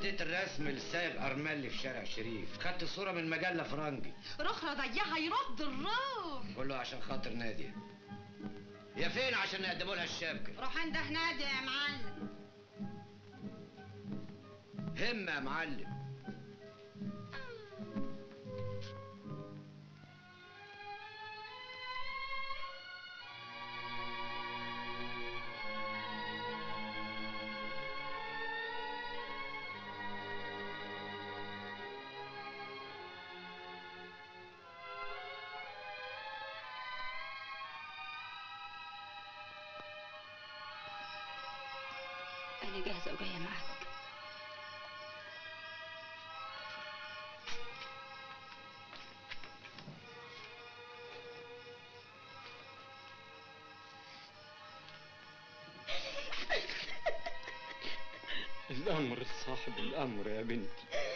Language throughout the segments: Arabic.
اديت الرسم للسايب أرملي في شارع شريف. خدت صورة من مجلة فرنجي. رخرة ضيعها يرد الروح كله عشان خاطر نادية. يا فين عشان نقدموا لها الشبكة؟ روح انده نادي يا معلم. همة يا معلم. جاهزة وجاية معاك الأمر صاحب الأمر يا بنتي.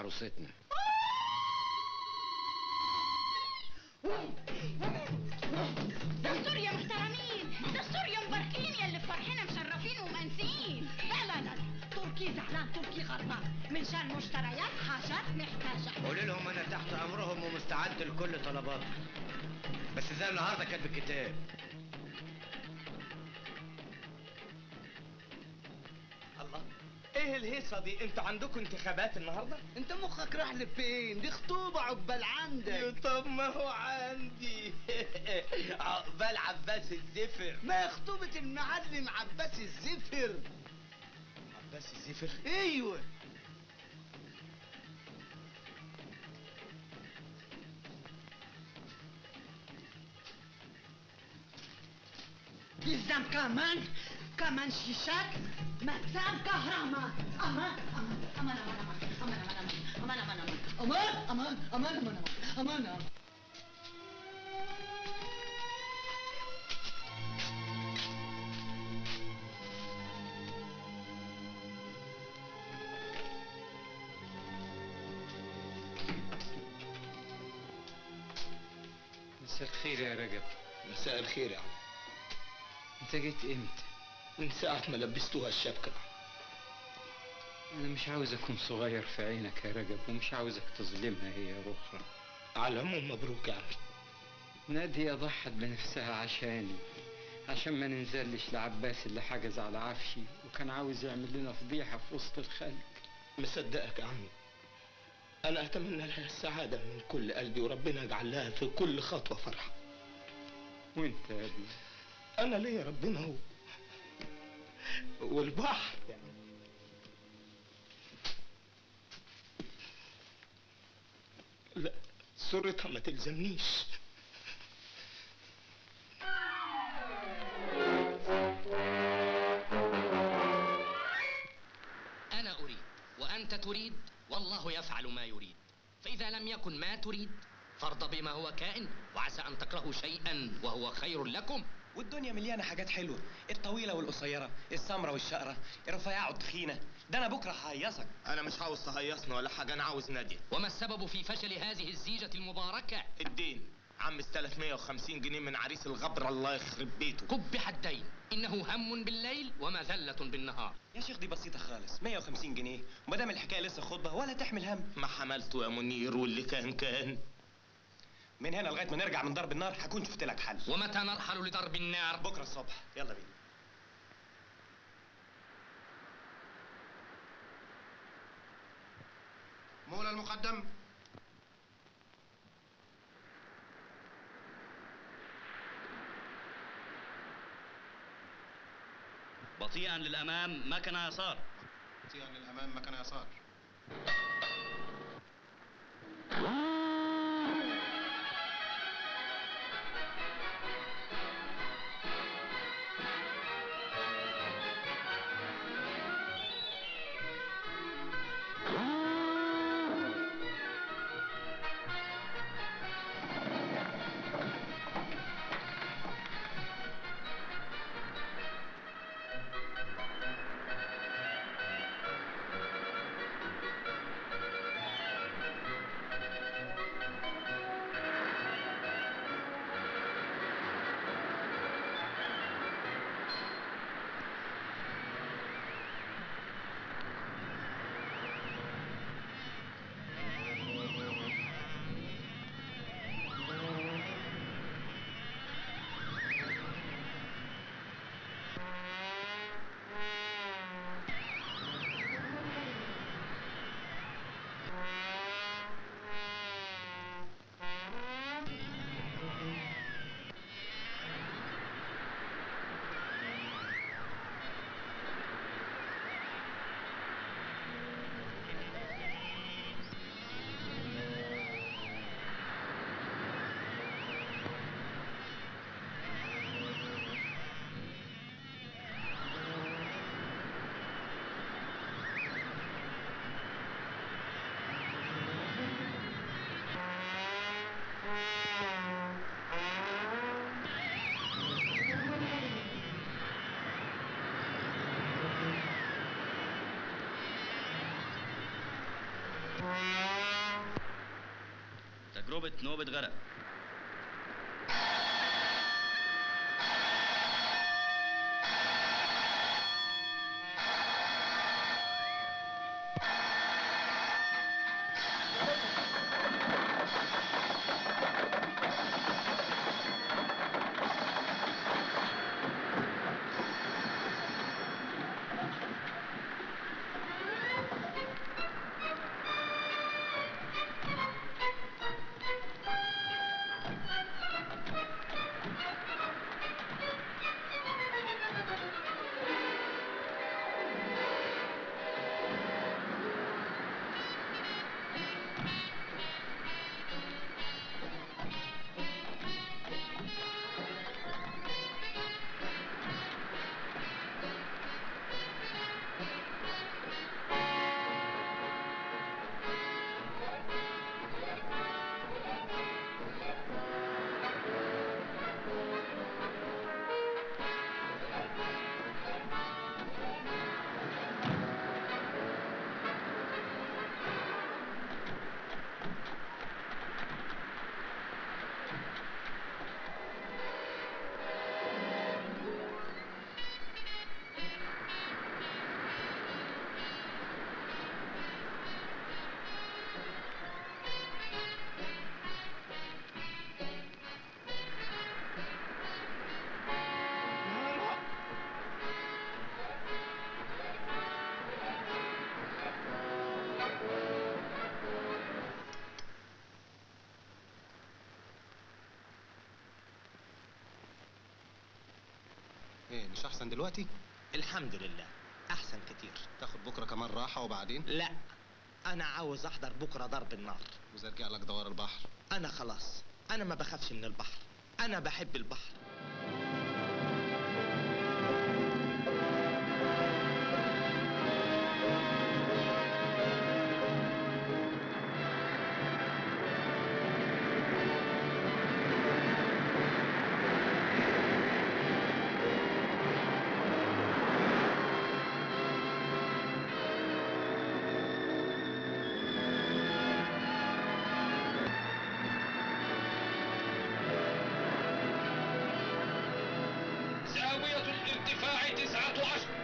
عروستنا. دستور يا محترمين دستور يا مباركين يا اللي فرحنا مشرفين ومنسيين. لا لا لا تركي زعلان تركي غضبان من شان مشتريات حاجات محتاجة. قولي لهم أنا تحت أمرهم ومستعد لكل طلباتهم بس زي النهارده كانت بالكتاب إيه الهيصه دي أنتوا عندكم انتخابات النهارده؟ أنت مخك راح لفين؟ دي خطوبة عقبال عندك. طب ما هو عندي. عقبال عباس الزفر. ما خطوبة المعلم عباس الزفر؟ عباس الزفر؟ أيوه. بالزم كمان كمان شيشات مكسب كهرمان أمان أمان أمان أمان أمان أمان أمان أمان أمان أمان أمان أمان أمان أمان أمان مساء الخير يا رجب مساء الخير يا عم انت جيت إمتى من ساعة ما لبستوها الشبكة. أنا مش عاوز أكون صغير في عينك يا رجب ومش عاوزك تظلمها هي أخرى. على العموم مبروك يا عم. نادية ضحت بنفسها عشاني عشان ما ننزلش لعباس اللي حجز على عفشي وكان عاوز يعمل لنا فضيحة في وسط الخلق. مصدقك يا عمي. أنا أتمنى لها السعادة من كل قلبي وربنا يجعل لها في كل خطوة فرحة. وأنت يا ابني أنا ليا ربنا هو. والبحر. لا سرتها ما تلزمنيش أنا أريد وأنت تريد والله يفعل ما يريد. فإذا لم يكن ما تريد فارض بما هو كائن وعسى أن تكرهوا شيئا وهو خير لكم. والدنيا مليانة حاجات حلوة. الطويلة والقصيرة السمرة والشقرة الرفيعة والتخينة. ده أنا بكرة ههيصك. أنا مش عاوز تهيصني ولا حاجة أنا عاوز نادية وما السبب في فشل هذه الزيجة المباركة؟ الدين. عم 350 جنيه من عريس الغبر الله يخرب بيته. قبح الدين. إنه هم بالليل ومذلة بالنهار. يا شيخ دي بسيطة خالص. 150 جنيه. وما دام الحكاية لسه خطبة ولا تحمل هم. ما حملته يا منير واللي كان كان. من هنا لغاية ما نرجع من ضرب النار هكون شفت لك حل. ومتى نرحل لضرب النار؟ بكرة الصبح. يلا بينا. مولى المقدم. بطيئا للأمام مكن يسار. بطيئا للأمام مكان يسار. تجربة نوبة غرق. إيه مش أحسن دلوقتي؟ الحمد لله. أحسن كتير. تاخد بكرة كمان راحة وبعدين؟ لا. أنا عاوز أحضر بكرة ضرب النار. رجع لك دوار البحر. أنا خلاص. أنا ما بخافش من البحر. أنا بحب البحر. الارتفاع تسعة عشر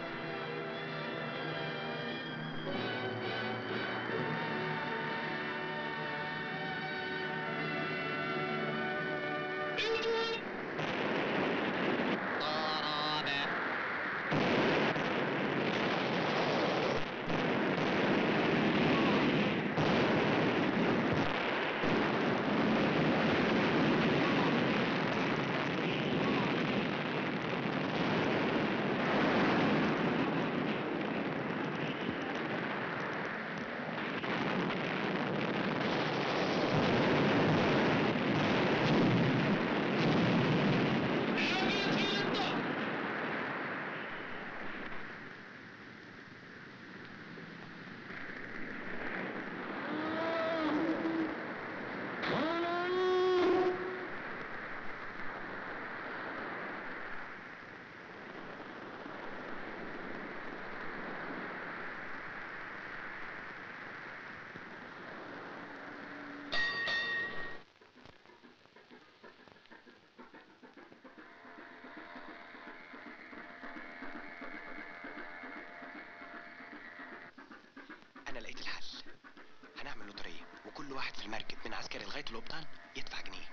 وكل واحد في المركب من عسكري لغاية القبطان يدفع جنيه.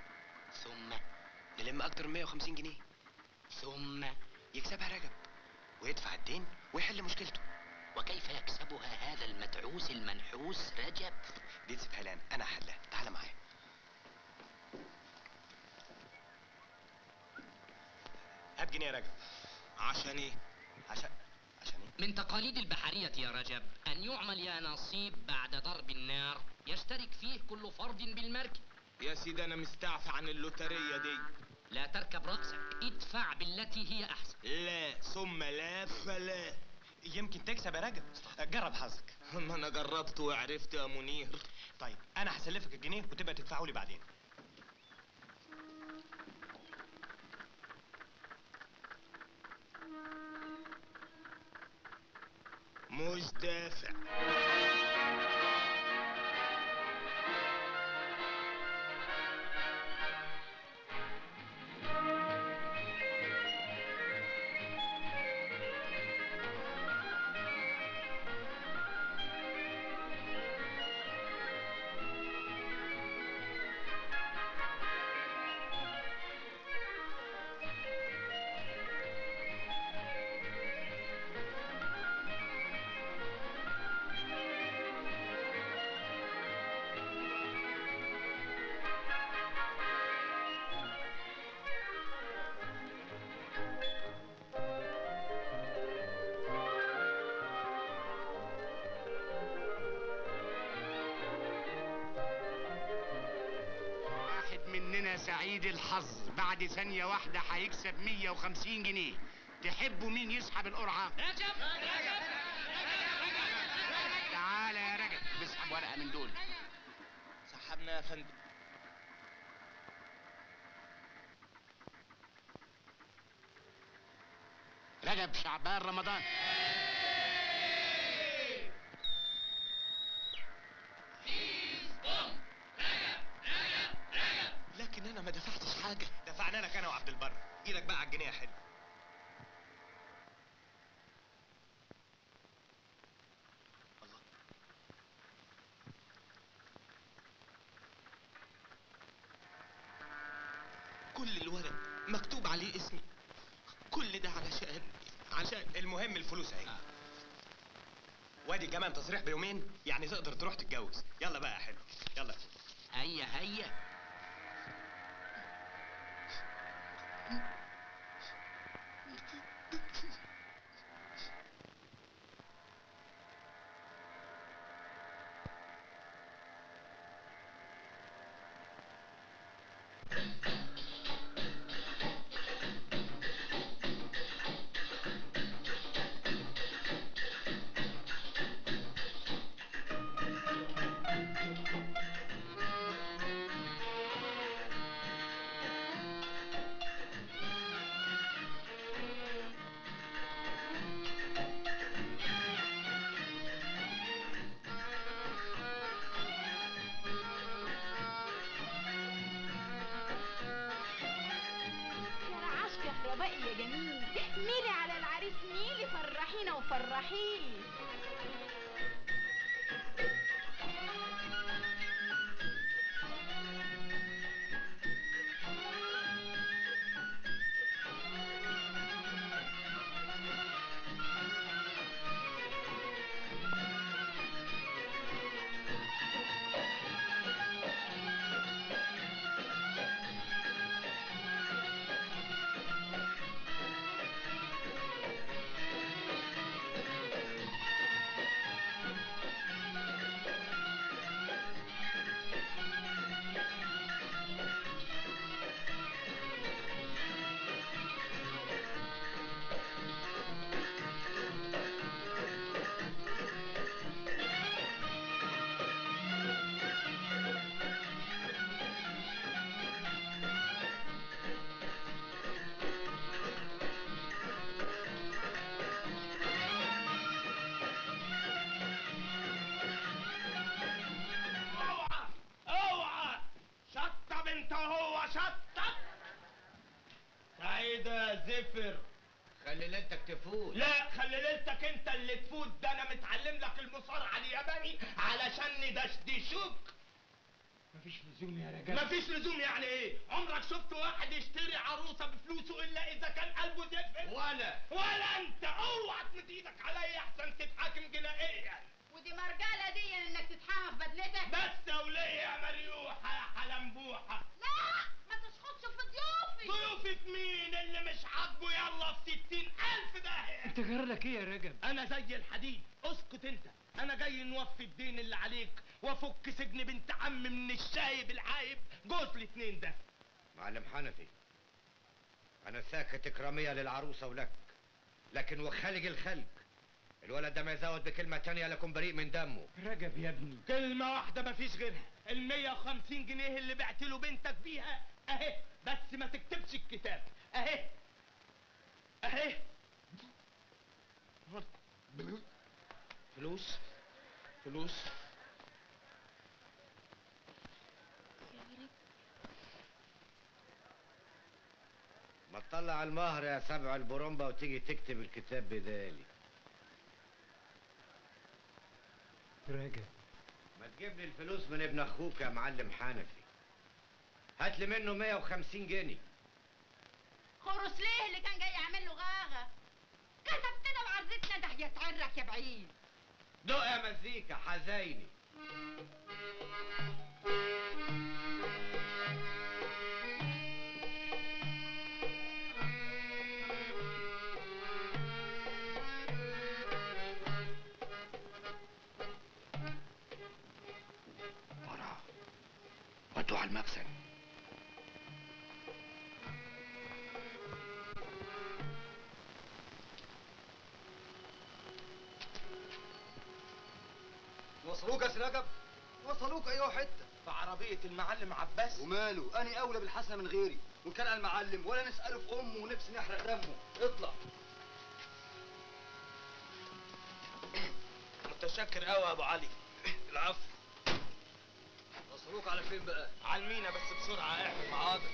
ثم نلم أكتر من 150 جنيه. ثم يكسبها رجب ويدفع الدين ويحل مشكلته. وكيف يكسبها هذا المدعوس المنحوس رجب؟ دي تسيبها لي أنا هحلها تعالى معايا. هات جنيه يا رجب. عشان إيه؟ عشان عشان إيه؟ من تقاليد البحرية يا رجب أن يعمل يا نصيب بعد ضرب النار يشترك فيه كل فرد بالمركب. يا سيدي أنا مستعفى عن اللوترية دي. لا تركب رأسك ادفع بالتي هي أحسن. لا ثم لا فلا. يمكن تكسب يا رجب جرب حظك. ما أنا جربت وعرفت يا منير. طيب أنا هسلفك الجنيه وتبقى تدفعه لي بعدين. مش دافع سعيد الحظ. بعد ثانية واحدة هيكسب 150 جنيه. تحبوا مين يسحب القرعة؟ رجب. تعالى يا رجب. اسحب ورقة من دول. سحبنا يا فندم. رجب شعبان رمضان. إيدك بقى على الجنيه يا حلو كل الورق مكتوب عليه اسمي. كل ده علشان عشان المهم الفلوس اهي وادي كمان تصريح بيومين يعني تقدر تروح تتجوز. يلا بقى يا حلو. يلا. هيا هيا. خلي ليلتك تفوت. لا خلي ليلتك انت اللي تفوت. ده أنا متعلم لك المصارعة الياباني علشان ندشدشوك مفيش لزوم يا رجب مفيش لزوم يعني إيه؟ عمرك شفت واحد يشتري عروسة بفلوسه إلا إذا كان قلبه زفر؟ ولا. ولا أنت. أوعى تمد إيدك عليا احسن تتحاكم جنائيا. ودي مرجالة دي إنك تتحامى في بدلتك. بس يا ولية يا مريوحة يا حلنبوحة لا ما تشخطش في ضيوفي. ضيوفة مين اللي مش عاجبه يلا في ستين ألف داهية. انت جرالك إيه يا رجب أنا زي الحديد. اسكت أنت. أنا جاي نوفي الدين اللي عليك. وأفك سجن بنت عم من الشايب العايب. جوز الاتنين ده. معلم حنفي أنا ساكت إكرامية للعروسة ولك. لكن وخالق الخلق. الولد ده ما يزود بكلمة تانية لكم بريء من دمه. رجب يا ابني. كلمة واحدة مفيش غيرها. ال 150 جنيه اللي بعت له بنتك بيها أهي بس ما تكتبش الكتاب. أهي أهي. فلوس فلوس. ما تطلع المهر يا سبع البرومبا وتيجي تكتب الكتاب بدالي رجب ما تجيب لي الفلوس من ابن أخوك يا معلم حنفي. هات لي منه 150 جنيه. خرس ليه اللي كان جاي يعمل له غاغة؟ كتبتنا وعزتنا ده يتعرك يا بعيد. دق يا مزيكا حزيني. حطوه على المخزن. وصلوك يا سراجب وصلوك أيوه حتة؟ بعربيه المعلم عباس. وماله؟ اني أولى بالحسنه من غيري؟ وكان المعلم ولا نسأله في أمه ونفسي نحرق دمه. اطلع. متشكر قوي يا أبو علي. العفو. وصلوك على فين بقى. على المينا بس بسرعة إحنا حاضر